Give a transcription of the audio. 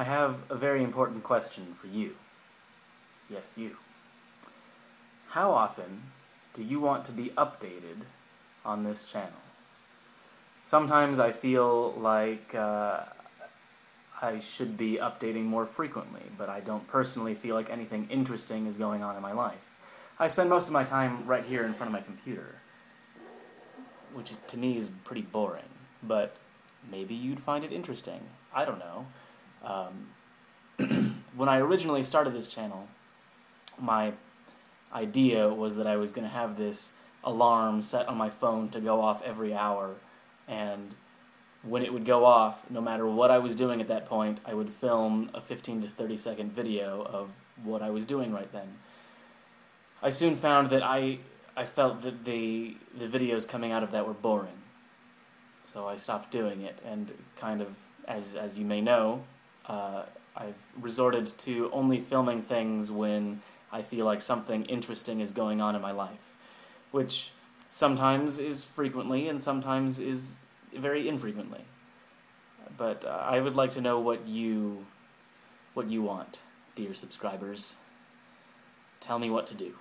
I have a very important question for you. Yes, you. How often do you want to be updated on this channel? Sometimes I feel like uh, I should be updating more frequently, but I don't personally feel like anything interesting is going on in my life. I spend most of my time right here in front of my computer, which to me is pretty boring, but maybe you'd find it interesting. I don't know. Um, when I originally started this channel, my idea was that I was going to have this alarm set on my phone to go off every hour, and when it would go off, no matter what I was doing at that point, I would film a 15 to 30 second video of what I was doing right then. I soon found that I I felt that the the videos coming out of that were boring. So I stopped doing it and kind of as as you may know, uh, I've resorted to only filming things when I feel like something interesting is going on in my life, which sometimes is frequently and sometimes is very infrequently. But uh, I would like to know what you what you want, dear subscribers. Tell me what to do.